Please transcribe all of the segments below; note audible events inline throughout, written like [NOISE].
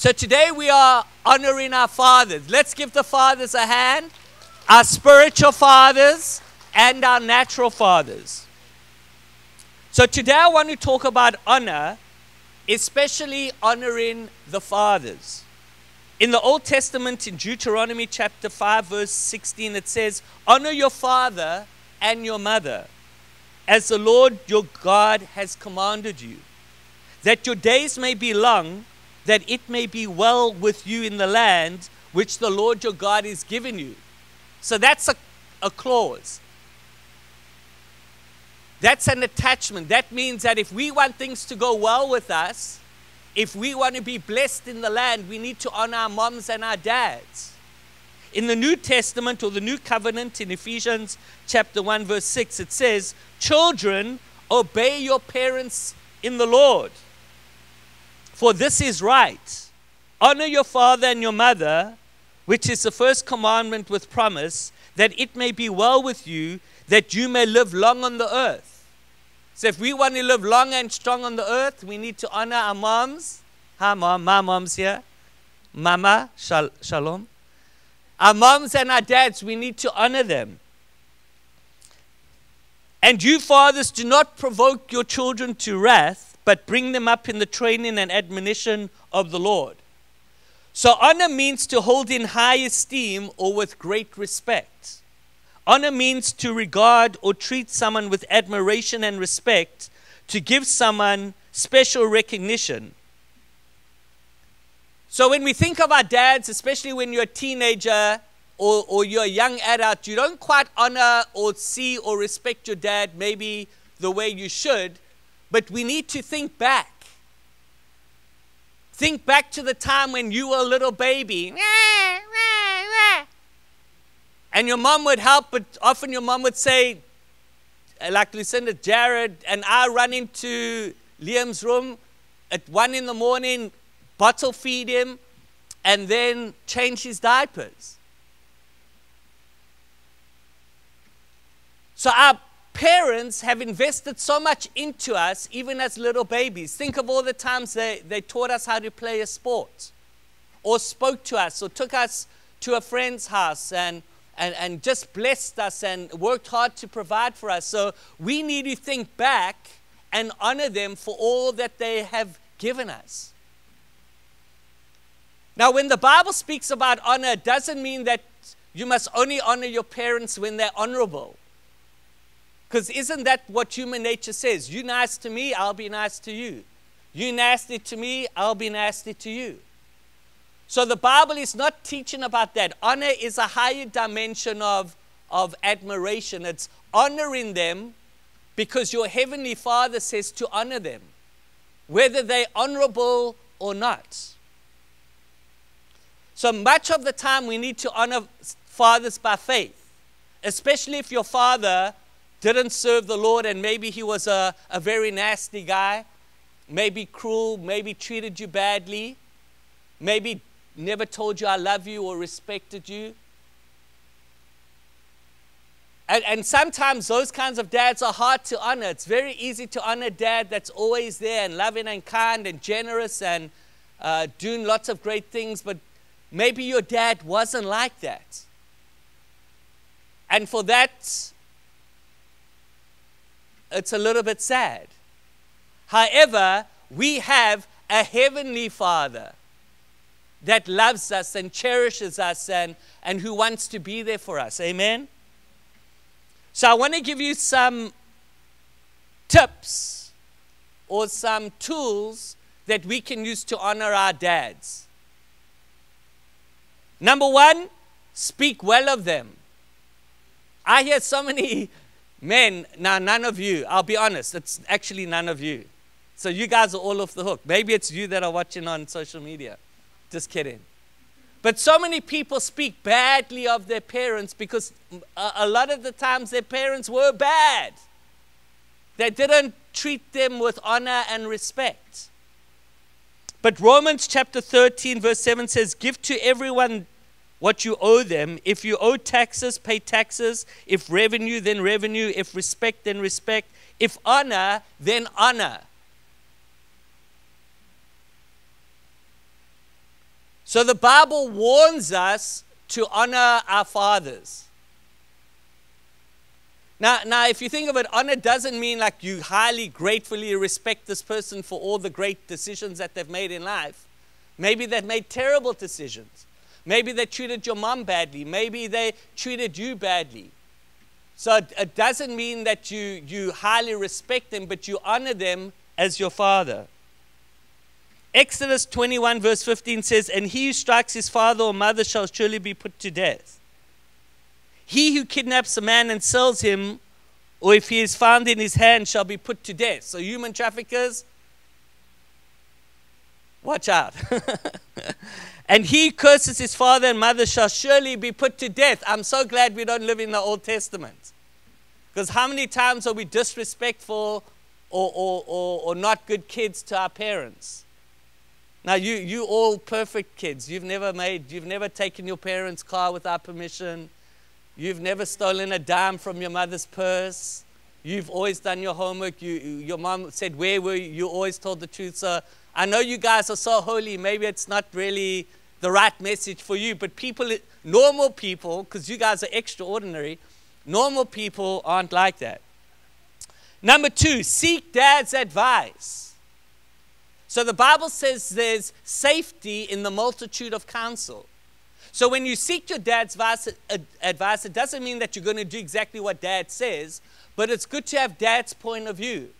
So today we are honoring our fathers. Let's give the fathers a hand, our spiritual fathers and our natural fathers. So today I want to talk about honor, especially honoring the fathers. In the Old Testament, in Deuteronomy chapter 5, verse 16, it says, Honor your father and your mother, as the Lord your God has commanded you, that your days may be long that it may be well with you in the land which the Lord your God is giving you. So that's a, a clause. That's an attachment. That means that if we want things to go well with us, if we want to be blessed in the land, we need to honor our moms and our dads. In the New Testament or the New Covenant in Ephesians chapter 1 verse 6 it says, "Children, obey your parents in the Lord." For this is right. Honor your father and your mother, which is the first commandment with promise, that it may be well with you, that you may live long on the earth. So if we want to live long and strong on the earth, we need to honor our moms. Hi, mom. My mom's here. Mama, shal- shalom. Our moms and our dads, we need to honor them. And you, fathers, do not provoke your children to wrath but bring them up in the training and admonition of the Lord. So, honor means to hold in high esteem or with great respect. Honor means to regard or treat someone with admiration and respect, to give someone special recognition. So, when we think of our dads, especially when you're a teenager or, or you're a young adult, you don't quite honor or see or respect your dad maybe the way you should but we need to think back. Think back to the time when you were a little baby. And your mom would help, but often your mom would say, uh, like Lucinda, Jarrod, and I run into Liam's room at one in the morning, bottle feed him, and then change his diapers. So our parents have invested so much into us, even as little babies. Think of all the times they, they taught us how to play a sport, or spoke to us, or took us to a friend's house and, and, and just blessed us and worked hard to provide for us. So we need to think back and honor them for all that they have given us. Now, when the Bible speaks about honor, it doesn't mean that you must only honor your parents when they're honorable. Because isn't that what human nature says? You nice to me, I'll be nice to you. You nasty to me, I'll be nasty to you. So the Bible is not teaching about that. Honor is a higher dimension of, of admiration. It's honoring them because your heavenly Father says to honor them, whether they're honorable or not. So much of the time we need to honor fathers by faith, especially if your father didn't serve the Lord and maybe he was a, a very nasty guy, maybe cruel, maybe treated you badly, maybe never told you I love you or respected you. And, and, sometimes those kinds of dads are hard to honor. It's very easy to honor dad that's always there and loving and kind and generous and uh, doing lots of great things, but maybe your dad wasn't like that. And for that, it's a little bit sad. However, we have a heavenly Father that loves us and cherishes us and, and who wants to be there for us. Amen? So, I want to give you some tips or some tools that we can use to honor our dads. Number one, speak well of them. I hear so many Men, now none of you, I'll be honest, it's actually none of you. So you guys are all off the hook. Maybe it's you that are watching on social media. Just kidding. But so many people speak badly of their parents because a, lot of the times their parents were bad. They didn't treat them with honor and respect. But Romans chapter 13, verse 7 says, Give to everyone what you owe them. If you owe taxes, pay taxes. If revenue, then revenue. If respect, then respect. If honor, then honor. So the Bible warns us to honor our fathers. Now, now, if you think of it, honor doesn't mean like you highly gratefully respect this person for all the great decisions that they've made in life. Maybe they've made terrible decisions. Maybe they treated your mom badly. Maybe they treated you badly. So it, it doesn't mean that you, you highly respect them, but you honor them as your father. Exodus 21, verse 15 says, And he who strikes his father or mother shall surely be put to death. He who kidnaps a man and sells him, or if he is found in his hand, shall be put to death. So, human traffickers, watch out. [LAUGHS] and he curses his father and mother shall surely be put to death. I'm so glad we don't live in the Old Testament. Because how many times are we disrespectful or, or, or, or not good kids to our parents? Now you you all perfect kids. You've never made you've never taken your parents' car without permission. You've never stolen a dime from your mother's purse. You've always done your homework. You, your mom said, Where were you? You always told the truth. So I know you guys are so holy. Maybe it's not really the right message for you. But people, normal people, because you guys are extraordinary, normal people aren't like that. Number two, seek dad's advice. So the Bible says there's safety in the multitude of counsel. So when you seek your dad's advice, it doesn't mean that you're going to do exactly what dad says, but it's good to have dad's point of view.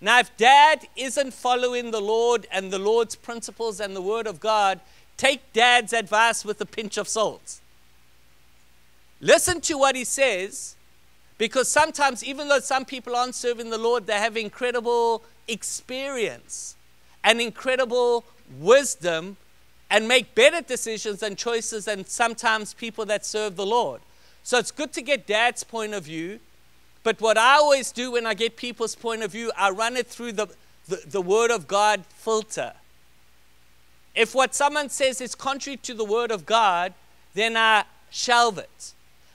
Now, if dad isn't following the Lord and the Lord's principles and the word of God, take dad's advice with a pinch of salt. Listen to what he says, because sometimes, even though some people aren't serving the Lord, they have incredible experience and incredible wisdom and make better decisions and choices than sometimes people that serve the Lord. So it's good to get dad's point of view. But what I always do when I get people's point of view, I run it through the, the, the Word of God filter. If what someone says is contrary to the Word of God, then I shelve it.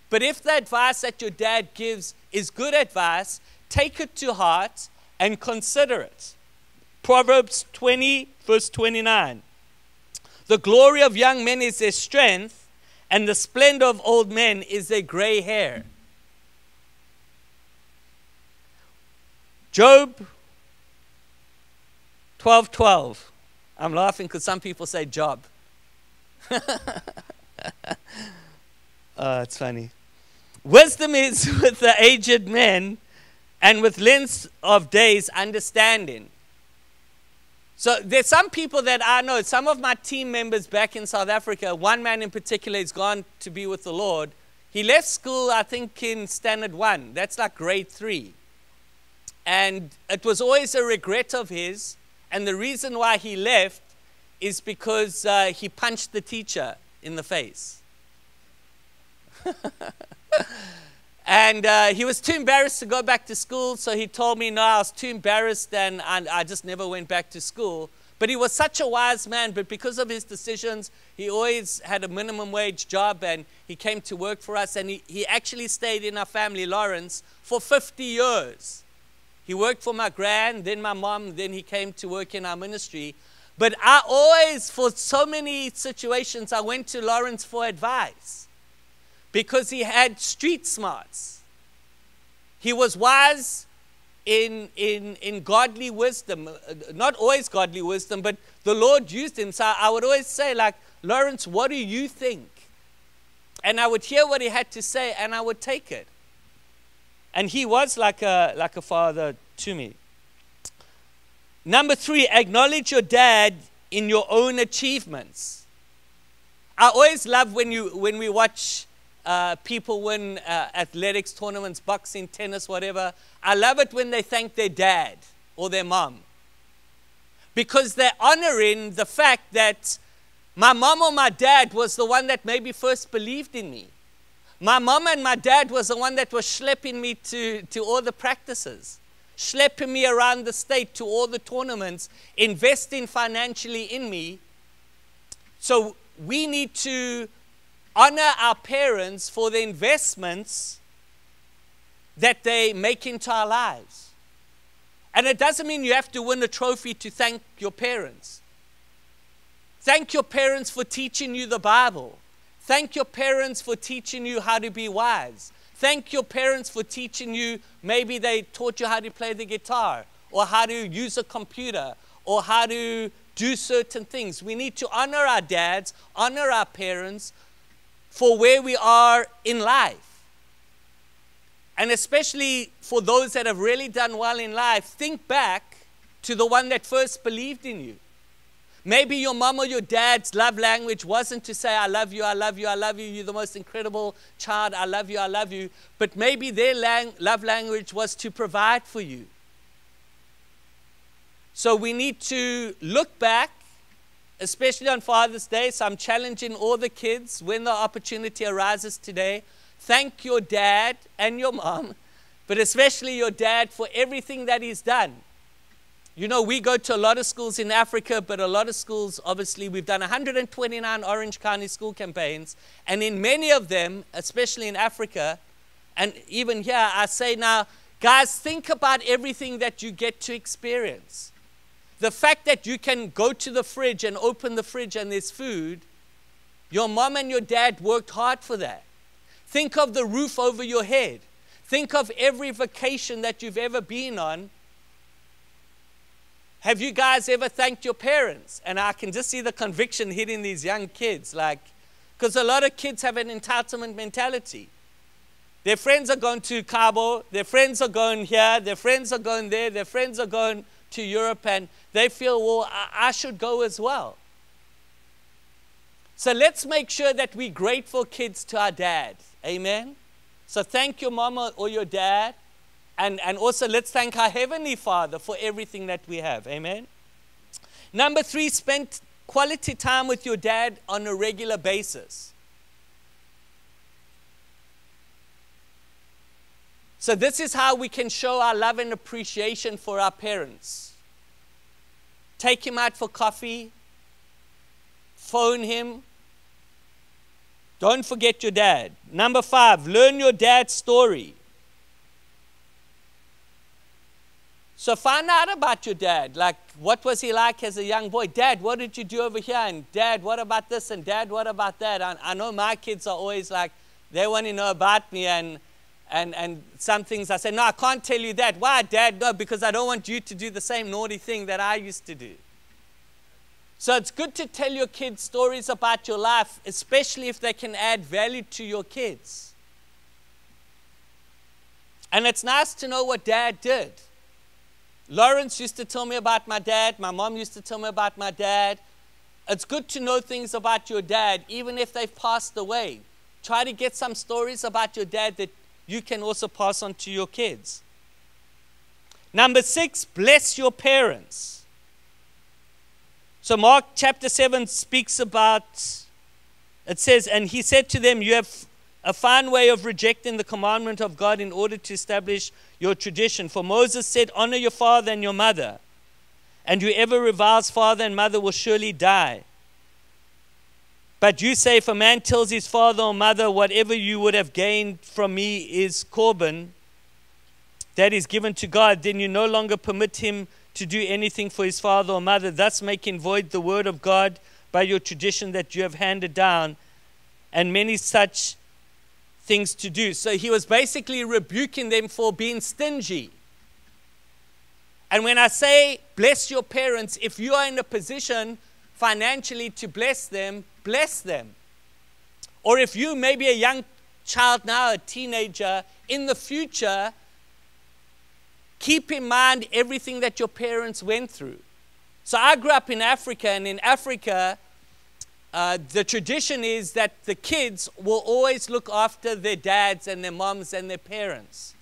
But if the advice that your dad gives is good advice, take it to heart and consider it. Proverbs 20, verse 29. The glory of young men is their strength, and the splendor of old men is their gray hair. Job 12 12. I'm laughing because some people say job. oh, [LAUGHS] it's funny. Wisdom is [LAUGHS] with the aged men, and with length of days, understanding. So there's some people that I know, some of my team members back in South Africa, one man in particular has gone to be with the Lord. He left school, I think, in standard one. That's like grade three. And it was always a regret of his. And the reason why he left is because uh, he punched the teacher in the face. [LAUGHS] And uh, he was too embarrassed to go back to school, so he told me, No, I was too embarrassed and, and I just never went back to school. But he was such a wise man, but because of his decisions, he always had a minimum wage job and he came to work for us. And he, he actually stayed in our family, Lawrence, for 50 years. He worked for my grand, then my mom, then he came to work in our ministry. But I always, for so many situations, I went to Lawrence for advice because he had street smarts. He was wise in, in, in godly wisdom, uh, not always godly wisdom, but the Lord used him. So I would always say, like, Lawrence, what do you think? And I would hear what he had to say and I would take it. And he was like a, like a father to me. Number three, acknowledge your dad in your own achievements. I always love when, you, when we watch uh, people win uh, athletics tournaments, boxing, tennis, whatever. I love it when they thank their dad or their mom because they're honoring the fact that my mom or my dad was the one that maybe first believed in me. My mom and my dad was the one that was schlepping me to, to all the practices, schlepping me around the state to all the tournaments, investing financially in me. So we need to honor our parents for the investments that they make into our lives. And it doesn't mean you have to win a trophy to thank your parents. Thank your parents for teaching you the Bible. Thank your parents for teaching you how to be wise. Thank your parents for teaching you, maybe they taught you how to play the guitar or how to use a computer or how to do certain things. We need to honor our dads, honor our parents for where we are in life. And especially for those that have really done well in life, think back to the one that first believed in you. Maybe your mom or your dad's love language wasn't to say, I love you, I love you, I love you, you're the most incredible child, I love you, I love you. But maybe their lang- love language was to provide for you. So we need to look back, especially on Father's Day. So I'm challenging all the kids when the opportunity arises today. Thank your dad and your mom, but especially your dad for everything that he's done. You know, we go to a lot of schools in Africa, but a lot of schools, obviously, we've done 129 Orange County school campaigns. And in many of them, especially in Africa, and even here, I say now, guys, think about everything that you get to experience. The fact that you can go to the fridge and open the fridge and there's food, your mom and your dad worked hard for that. Think of the roof over your head. Think of every vacation that you've ever been on have you guys ever thanked your parents? And I can just see the conviction hitting these young kids, like, because a lot of kids have an entitlement mentality. Their friends are going to Cabo, their friends are going here, their friends are going there, their friends are going to Europe, and they feel, well, I, I should go as well. So let's make sure that we're grateful kids to our dad. Amen? So thank your mama or your dad and, and also, let's thank our Heavenly Father for everything that we have. Amen. Number three, spend quality time with your dad on a regular basis. So, this is how we can show our love and appreciation for our parents. Take him out for coffee, phone him. Don't forget your dad. Number five, learn your dad's story. So find out about your dad. Like, what was he like as a young boy? Dad, what did you do over here? And dad, what about this? And dad, what about that? And I know my kids are always like, they want to know about me. And, and, and some things I say, no, I can't tell you that. Why, dad? No, because I don't want you to do the same naughty thing that I used to do. So it's good to tell your kids stories about your life, especially if they can add value to your kids. And it's nice to know what dad did. Lawrence used to tell me about my dad. My mom used to tell me about my dad. It's good to know things about your dad, even if they've passed away. Try to get some stories about your dad that you can also pass on to your kids. Number six, bless your parents. So, Mark chapter 7 speaks about, it says, And he said to them, You have a fine way of rejecting the commandment of God in order to establish your tradition. For Moses said, Honor your father and your mother, and whoever reviles father and mother will surely die. But you say, if a man tells his father or mother, Whatever you would have gained from me is Corban, that is given to God, then you no longer permit him to do anything for his father or mother, thus making void the word of God by your tradition that you have handed down. And many such things to do. So he was basically rebuking them for being stingy. And when I say bless your parents, if you are in a position financially to bless them, bless them. Or if you may be a young child now, a teenager, in the future, keep in mind everything that your parents went through. So I grew up in Africa, and in Africa, uh, the tradition is that the kids will always look after their dads and their moms and their parents.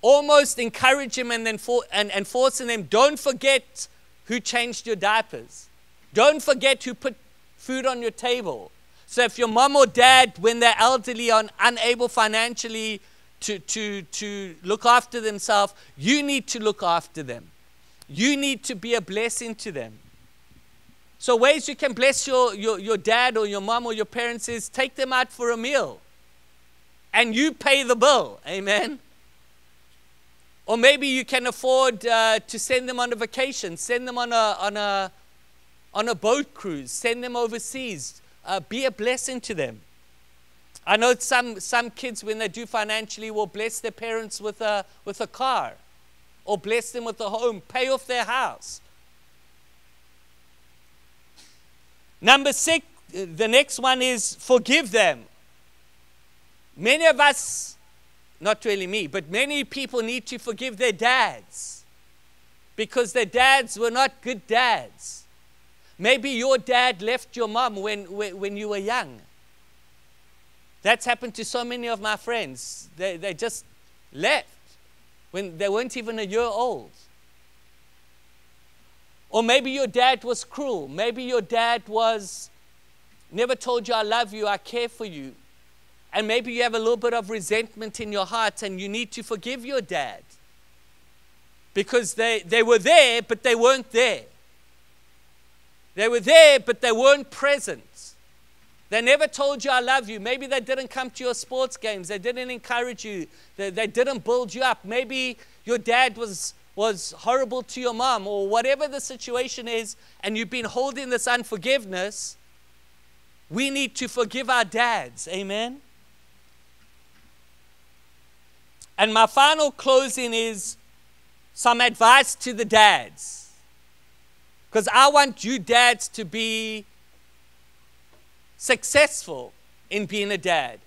Almost encourage them and then for, and, and forcing them, don't forget who changed your diapers. Don't forget who put food on your table. So if your mom or dad, when they're elderly and unable financially to, to, to look after themselves, you need to look after them. You need to be a blessing to them. So, ways you can bless your, your, your dad or your mom or your parents is take them out for a meal and you pay the bill. Amen. Or maybe you can afford uh, to send them on a vacation, send them on a, on a, on a boat cruise, send them overseas. Uh, be a blessing to them. I know some, some kids, when they do financially, will bless their parents with a, with a car or bless them with a home, pay off their house. Number six, the next one is forgive them. Many of us, not really me, but many people need to forgive their dads because their dads were not good dads. Maybe your dad left your mom when, when, you were young. That's happened to so many of my friends. They, they just left when they weren't even a year old. Or maybe your dad was cruel. Maybe your dad was never told you, I love you, I care for you. And maybe you have a little bit of resentment in your heart and you need to forgive your dad because they, they were there, but they weren't there. They were there, but they weren't present. They never told you, I love you. Maybe they didn't come to your sports games. They didn't encourage you. They, they didn't build you up. Maybe your dad was, was horrible to your mom, or whatever the situation is, and you've been holding this unforgiveness. We need to forgive our dads. Amen. And my final closing is some advice to the dads. Because I want you dads to be successful in being a dad.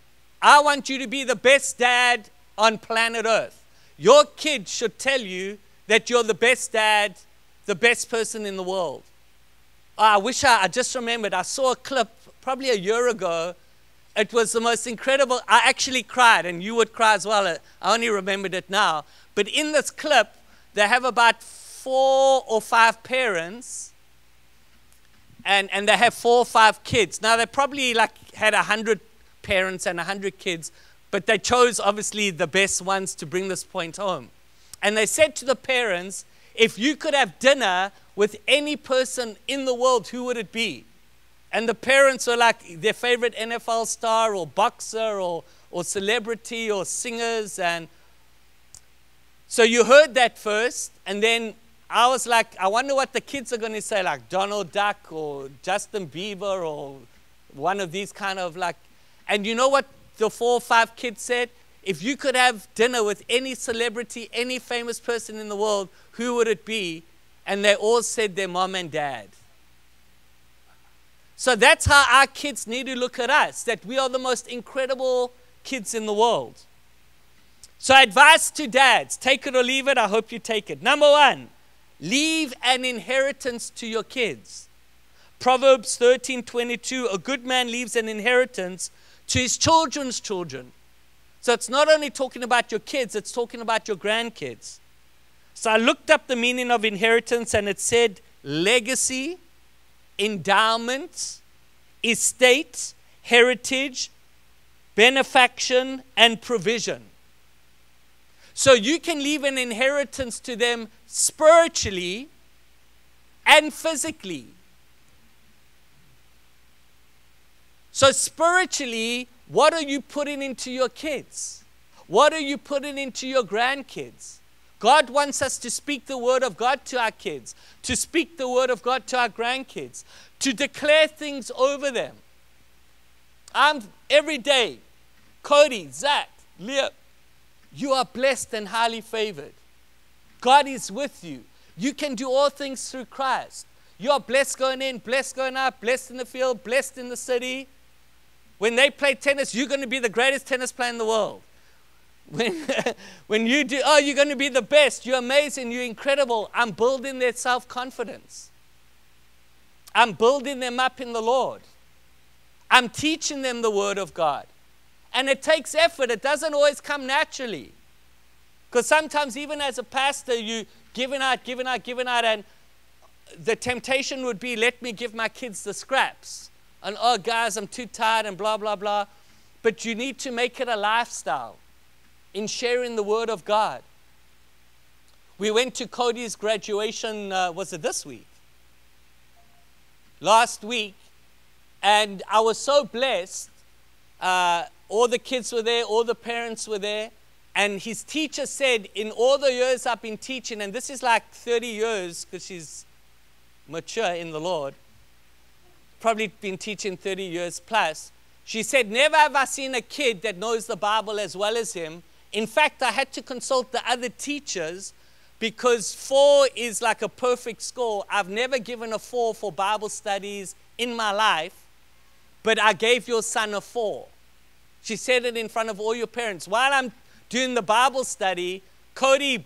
I want you to be the best dad on planet Earth. Your kids should tell you that you're the best dad, the best person in the world. Oh, I wish I, I just remembered, I saw a clip probably a year ago. It was the most incredible. I actually cried, and you would cry as well. I only remembered it now. But in this clip, they have about four or five parents and, and they have four or five kids. Now, they probably like had a hundred parents and a hundred kids, but they chose obviously the best ones to bring this point home. And they said to the parents, if you could have dinner with any person in the world, who would it be? And the parents were like their favorite NFL star or boxer or, or celebrity or singers. And so you heard that first, and then I was like, I wonder what the kids are going to say, like Donald Duck or Justin Bieber or one of these kind of like. And you know what the four or five kids said? If you could have dinner with any celebrity, any famous person in the world, who would it be? And they all said their mom and dad. So that's how our kids need to look at us that we are the most incredible kids in the world. So, advice to dads take it or leave it. I hope you take it. Number one, Leave an inheritance to your kids. Proverbs 13 22 A good man leaves an inheritance to his children's children. So it's not only talking about your kids, it's talking about your grandkids. So I looked up the meaning of inheritance and it said legacy, endowment, estate, heritage, benefaction, and provision. So you can leave an inheritance to them spiritually and physically. So, spiritually, what are you putting into your kids? What are you putting into your grandkids? God wants us to speak the word of God to our kids, to speak the word of God to our grandkids, to declare things over them. I'm every day, Cody, Zach, Leah, you are blessed and highly favored. God is with you. You can do all things through Christ. You are blessed going in, blessed going out, blessed in the field, blessed in the city. When they play tennis, you're going to be the greatest tennis player in the world. When, [LAUGHS] when you do, oh, you're going to be the best, you're amazing, you're incredible. I'm building their self confidence. I'm building them up in the Lord. I'm teaching them the Word of God. And it takes effort, it doesn't always come naturally. Because sometimes, even as a pastor, you giving out, giving out, giving out, and the temptation would be, let me give my kids the scraps. And oh, guys, I'm too tired, and blah, blah, blah. But you need to make it a lifestyle in sharing the Word of God. We went to Cody's graduation, uh, was it this week? Last week. And I was so blessed. Uh, all the kids were there, all the parents were there. And his teacher said, in all the years I've been teaching, and this is like 30 years because she's mature in the Lord, probably been teaching 30 years plus. She said, Never have I seen a kid that knows the Bible as well as him. In fact, I had to consult the other teachers because four is like a perfect score. I've never given a four for Bible studies in my life, but I gave your son a four. She said it in front of all your parents. While I'm doing the Bible study, Cody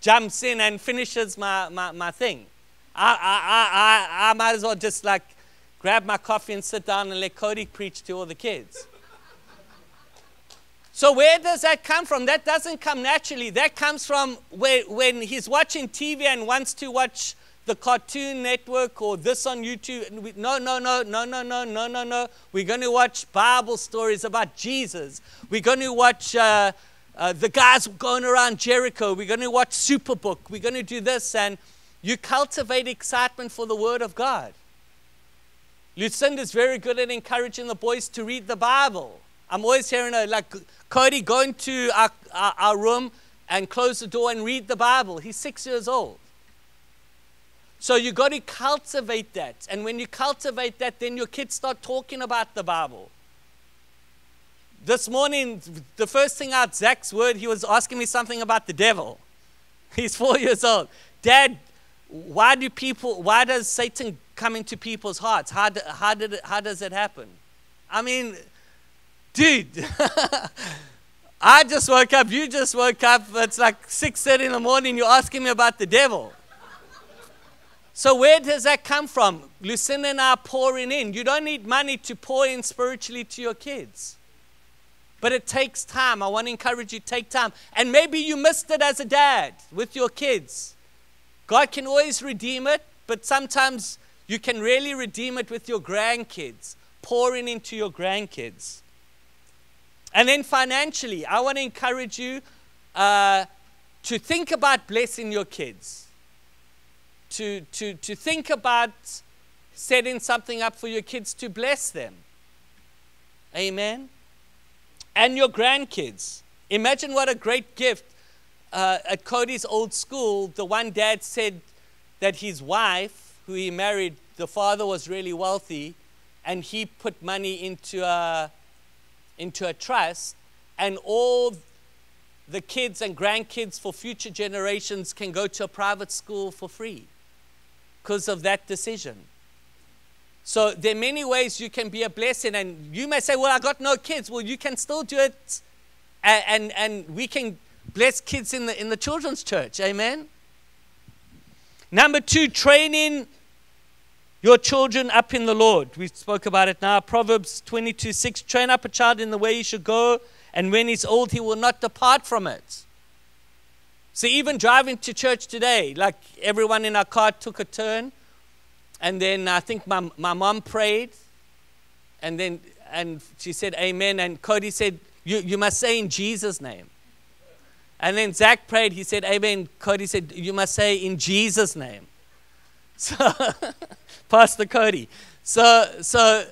jumps in and finishes my, my, my thing. I, I, I, I might as well just like grab my coffee and sit down and let Cody preach to all the kids. So, where does that come from? That doesn't come naturally. That comes from where, when he's watching TV and wants to watch the Cartoon Network or this on YouTube. No, no, no, no, no, no, no, no, no. We're going to watch Bible stories about Jesus. We're going to watch uh, uh, the guys going around Jericho. We're going to watch Superbook. We're going to do this. And you cultivate excitement for the Word of God. Lucinda is very good at encouraging the boys to read the Bible. I'm always hearing her, like, Cody, go into our, our, our room and close the door and read the Bible. He's six years old. So you got to cultivate that. And when you cultivate that, then your kids start talking about the Bible. This morning, the first thing out Zach's word, he was asking me something about the devil. [LAUGHS] He's four years old. Dad, why do people, why does Satan come into people's hearts? How, do, how, did it, how does it happen? I mean, dude, [LAUGHS] I just woke up, you just woke up, it's like 6.30 in the morning, you're asking me about the devil. So where does that come from? Lucinda and I are pouring in. You don't need money to pour in spiritually to your kids. But it takes time. I want to encourage you take time. And maybe you missed it as a dad with your kids. God can always redeem it, but sometimes you can really redeem it with your grandkids, pouring into your grandkids. And then financially, I want to encourage you uh, to think about blessing your kids, to, to, to think about setting something up for your kids to bless them. Amen. And your grandkids. Imagine what a great gift uh, at Cody's old school, the one dad said that his wife, who he married, the father was really wealthy, and he put money into a, into a trust, and all the kids and grandkids for future generations can go to a private school for free because of that decision. So there are many ways you can be a blessing, and you may say, "Well, I got no kids." Well, you can still do it, and and, and we can bless kids in the, in the children's church. Amen. Number two, training your children up in the Lord. We spoke about it now. Proverbs 22 6 Train up a child in the way he should go, and when he's old, he will not depart from it. So, even driving to church today, like everyone in our car took a turn, and then I think my, my mom prayed, and then and she said, Amen. And Cody said, you, you must say in Jesus' name. And then Zach prayed. He said, Amen. Cody said, You must say in Jesus' name. [LAUGHS] So, Pastor Cody. So, so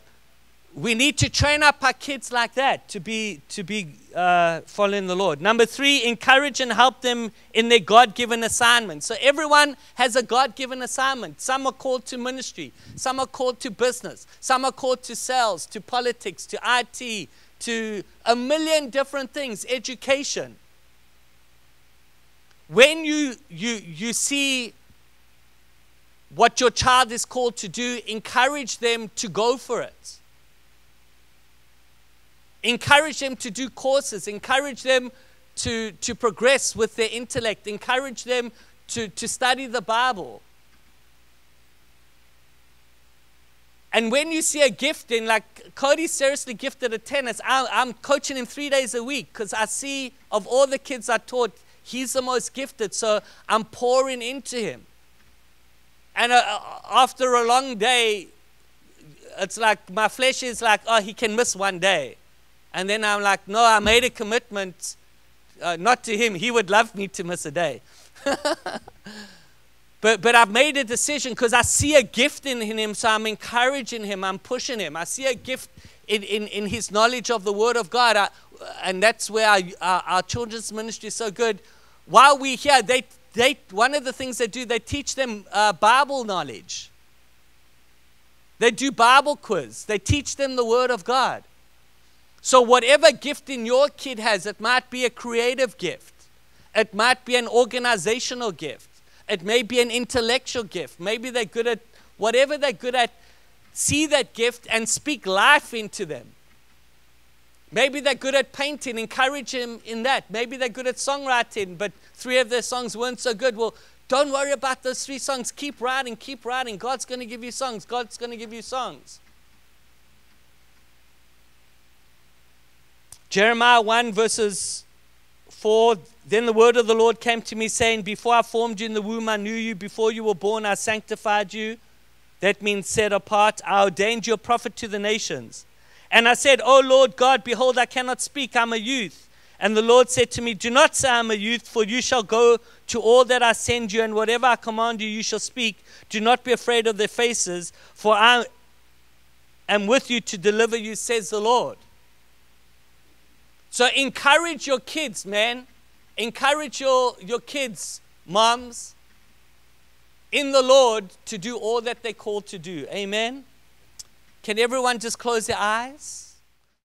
we need to train up our kids like that to be to be uh, following the Lord. Number three, encourage and help them in their God-given assignment. So everyone has a God-given assignment. Some are called to ministry. Some are called to business. Some are called to sales, to politics, to IT, to a million different things. Education when you, you, you see what your child is called to do, encourage them to go for it. Encourage them to do courses, encourage them to, to progress with their intellect, encourage them to, to study the Bible. And when you see a gifting, like Cody's seriously gifted at tennis, I, I'm coaching him three days a week because I see of all the kids I taught, He's the most gifted, so I'm pouring into him. And uh, after a long day, it's like my flesh is like, oh, he can miss one day. And then I'm like, no, I made a commitment, uh, not to him. He would love me to miss a day. [LAUGHS] but, but I've made a decision because I see a gift in him, so I'm encouraging him, I'm pushing him. I see a gift in, in, in his knowledge of the Word of God. Uh, and that's where our, our, our, children's ministry is so good. While we're here, they, they, one of the things they do, they teach them uh, Bible knowledge. They do Bible quiz. They teach them the Word of God. So, whatever gift in your kid has, it might be a creative gift, it might be an organizational gift, it may be an intellectual gift. Maybe they're good at whatever they're good at, see that gift and speak life into them. Maybe they're good at painting, encourage them in that. Maybe they're good at songwriting, but three of their songs weren't so good. Well, don't worry about those three songs. Keep writing, keep writing. God's going to give you songs. God's going to give you songs. Jeremiah 1, verses 4 Then the word of the Lord came to me, saying, Before I formed you in the womb, I knew you. Before you were born, I sanctified you. That means set apart. I ordained you a prophet to the nations. And I said, O Lord God, behold, I cannot speak. I'm a youth. And the Lord said to me, Do not say I'm a youth, for you shall go to all that I send you, and whatever I command you, you shall speak. Do not be afraid of their faces, for I am with you to deliver you, says the Lord. So encourage your kids, man. Encourage your, your kids, moms, in the Lord to do all that they're called to do. Amen. Can everyone just close their eyes?